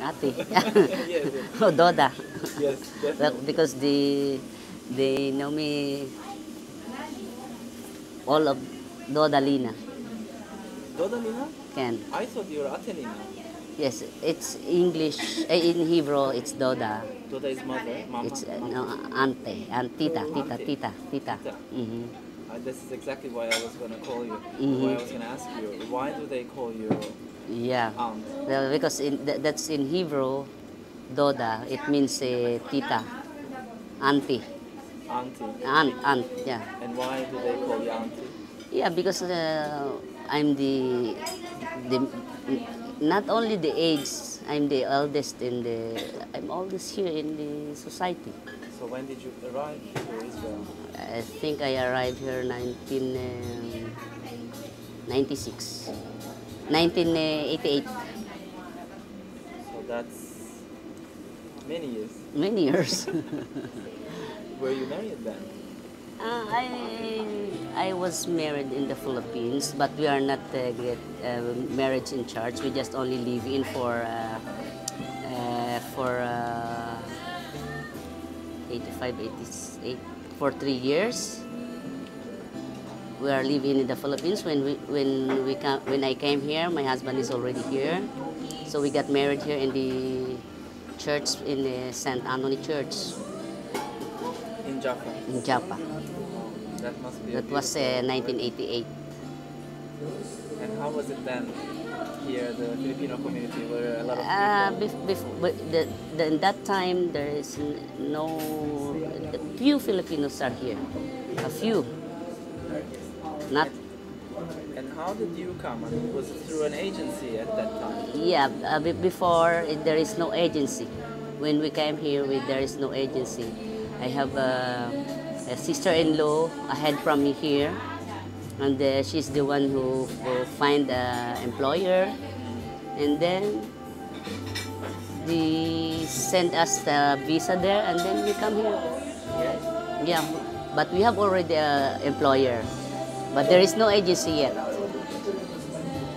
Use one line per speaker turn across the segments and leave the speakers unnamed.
ate.
yes,
oh, Doda.
yes,
Well,
definitely.
because they they know me all of Doda Lina
Dodalina?
can.
I thought you were Atelina.
Yes, it's English. eh, In Hebrew, it's Doda.
Doda is mother, mama.
It's uh, no, ante, and tita, tita, tita, tita.
Tita.
hmm
Uh, this is exactly why I was going to call you.
Mhm.
Why I was going to ask you. Why do they call you
Yeah.
aunt?
Well, because in, th- that's in Hebrew, Doda. It means uh, tita, auntie,
Auntie.
aunt, aunt. Yeah.
And why do they call you auntie?
Yeah, because uh, I'm the the not only the age. I'm the eldest in the. I'm oldest here in the society.
So when did you arrive to Israel?
I think I arrived here 1996, 1988.
So that's many years.
Many years.
Were you married then?
Uh, I I was married in the Philippines, but we are not uh, get uh, marriage in church. We just only live in for uh, uh, for uh, 85, 88, for three years. We are living in the Philippines. When we when we come, when I came here, my husband is already here, so we got married here in the church in the Saint Anthony Church
In Jaffa.
in Japa.
That must be. a
That was uh, 1988.
And how was it then? Here, the Filipino community, were a lot of people.
Uh, bef- bef- but the, the, in that time, there is no. Few Filipinos are here. A few. Not.
and how did you come? I mean, was it through an agency at that time?
Yeah, uh, be- before it, there is no agency. When we came here, we, there is no agency. I have a, a sister-in-law ahead from me here, and uh, she's the one who, who find an employer, and then they send us the visa there, and then we come here. Yeah, but we have already an employer, but there is no agency yet.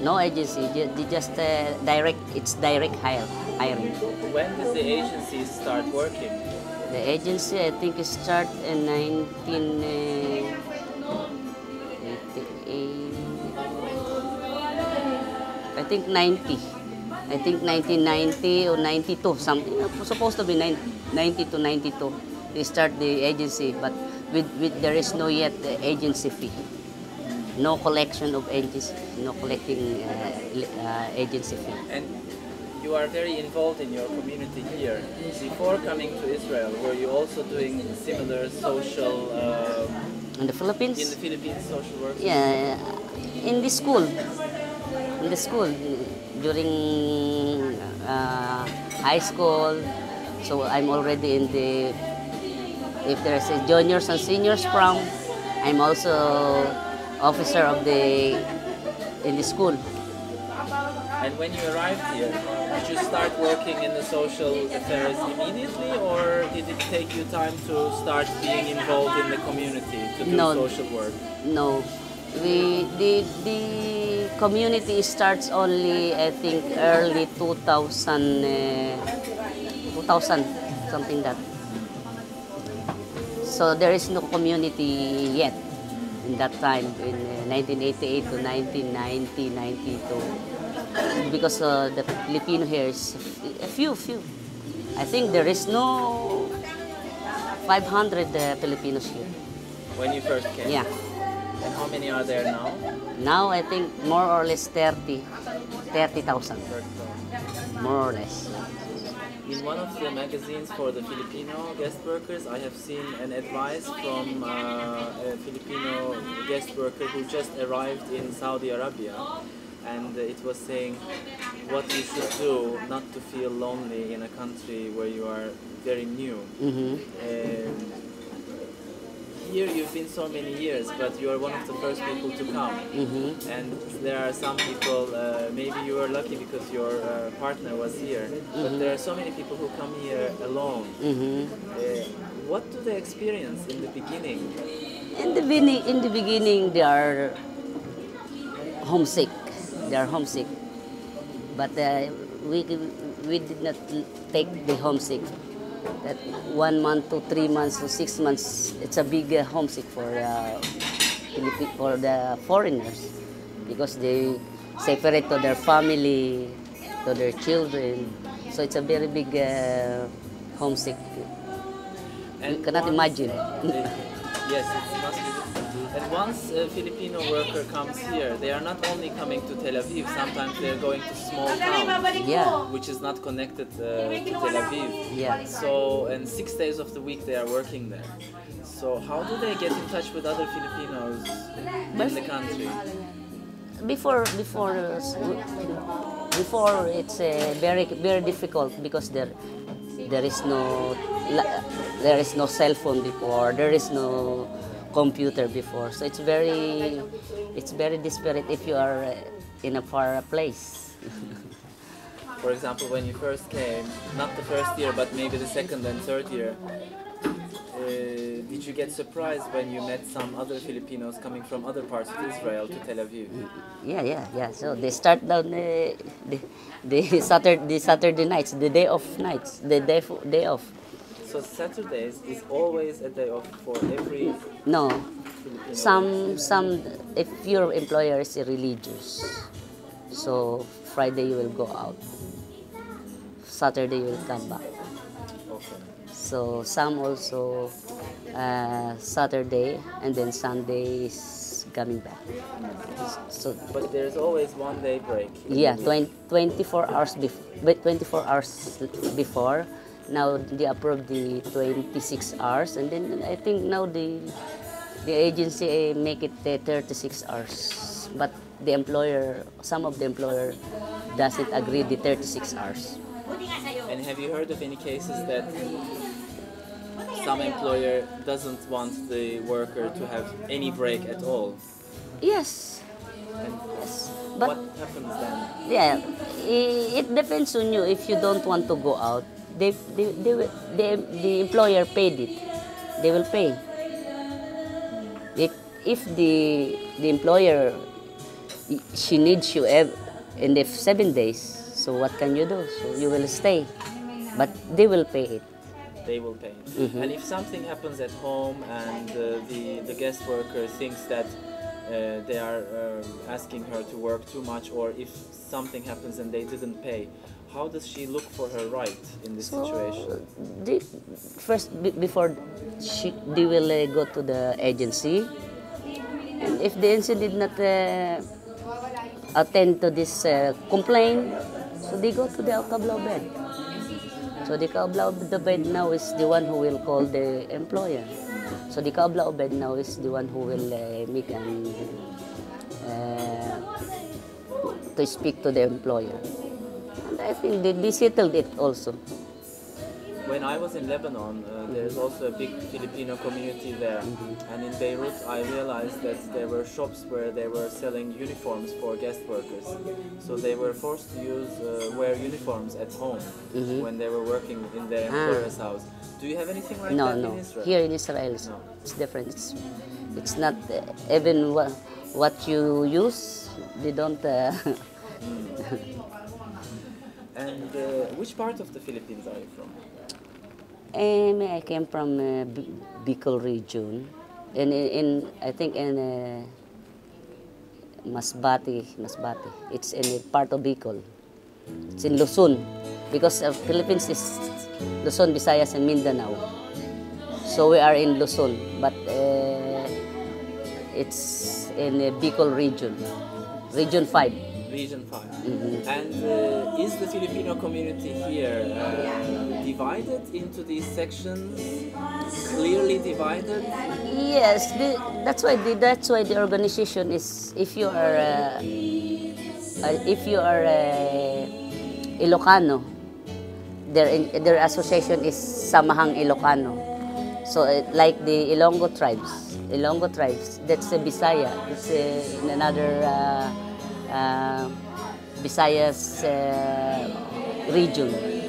No agency, ju- ju- just uh, direct. It's direct hire, hiring.
When did the agency start working?
The agency, I think, it start in 1988. I think 90. I think 1990 or 92, something. uh, Supposed to be 9 90 to 92. They start the agency, but with, with there is no yet uh, agency fee. No collection of agency, no collecting uh, uh, agency fee.
And you are very involved in your community here. Before coming to Israel, were you also doing similar social um,
In the Philippines?
in the Philippines social work?
Yeah, in the school. In the school during uh, high school. So I'm already in the if there's a juniors and seniors prom, I'm also officer of the in the school.
And when you arrived here, did you start working in the social affairs immediately, or did it take you time to start being involved in the community to do
No.
social work?
No, we the the community starts only I think early 2000 uh, 2000 something that. So there is no community yet in that time in uh, 1988 to 1990 92 because uh, the Filipino here is a few few. I think there is no 500 uh, Filipinos here.
When you first came?
Yeah.
And how many are there now?
Now I think more or less 30, 30,000,
First, uh,
more or less.
In one of the magazines for the Filipino guest workers, I have seen an advice from uh, a Filipino guest worker who just arrived in Saudi Arabia. And it was saying what you should do not to feel lonely in a country where you are very new.
hmm
Um, here you've been so many years, but you are one of the first people to come.
hmm
And there are some people, uh, maybe you were lucky because your uh, partner was here, but there are so many people who come here alone.
hmm
Uh, what do they experience in the beginning?
In the beginning, in the beginning, they are homesick. They are homesick, but uh, we we did not take the homesick. That one month to three months to six months, it's a big uh, homesick for uh, for the foreigners because they separate to their family, to their children. So it's a very big uh, homesick. You cannot imagine.
yes, once a Filipino worker comes here, they are not only coming to Tel Aviv, sometimes they are going to small towns,
Yeah,
which is not connected uh, to Tel Aviv.
yeah.
So, and six days of the week they are working there. So, how do they get in touch with other Filipinos in the country?
before before uh, before it's uh, very very difficult because there there is no there is no cell phone before there is no computer before. So it's very it's very disparate if you are uh, in a far place.
For example, when you first came, not the first year, but maybe the second and third year, uh, did you get surprised when you met some other Filipinos coming from other parts of Israel to Tel Aviv?
yeah yeah yeah. So they start down uh, the, the saturday the saturday nights the day off nights the day day off
So Saturdays is always a day off for every
no
Filipino.
some some if your employer is religious so friday you will go out saturday you will come back
Okay.
so some also uh, saturday and then sunday is coming back so
But there's always one day break.
yeah 20, 24 hours before 24 hours before now they approved the 26 hours and then i think now the the agency eh, make it eh, 36 hours but the employer some of the employer doesn't agree the 36 hours
And have you heard of any cases that some employer doesn't want the worker to have any break at all?
yes
And
yes
what
but
happens then?
yeah it depends on you if you don't want to go out they, they, they, will- the, the employer paid it. They will pay. If, if the the employer she needs you ev- in the seven days so what can you do? So you will stay. But they will pay it.
They will pay.
Mhm.
And if something happens at home and uh, the, the guest worker thinks that uh, they are um, asking her to work too much or if something happens and they didn't pay, how does she look for her right in this situation?
they, first be- before she, they will uh, go to the agency. And if the agency did not uh, attend to this uh, complaint so they go to the Alcablau bed. So the Alcablau bed now is the one who will call the employer. So the Alcablau bed now is the one who will uh, make an uh, to speak to the employer I think they, they settled it also
When I was in Lebanon, uh, there's also a big Filipino community there. And in Beirut, I realized that there were shops where they were selling uniforms for guest workers. So they were forced to use uh, wear uniforms at home
Mhm.
when they were working in their
Ah.
employer's house. Do you have anything like
No,
that
no.
in Israel?
Here in Israel, it's,
No.
it's different. It's, it's not uh, even what, what you use. They don't. Uh,
And uh, which part of the Philippines are you from?
and I came from uh, Bicol region, and in, in I think in uh, Masbate, Masbate. It's in part of Bicol. It's in Luzon, because uh, Philippines is Luzon, Visayas, and Mindanao. So we are in Luzon, but uh, it's in Bicol region, region five.
Region 5.
Mhm.
And uh, is the Filipino community here uh, divided into these sections? Clearly divided?
Yes, the, that's why the, that's why the organization is if you are uh, uh, if you are uh, Ilocano, their their association is Samahang Ilocano. So uh, like the Ilongo tribes, Ilongo tribes, that's a Bisaya. It's uh, in another uh, uh, Visayas uh, region.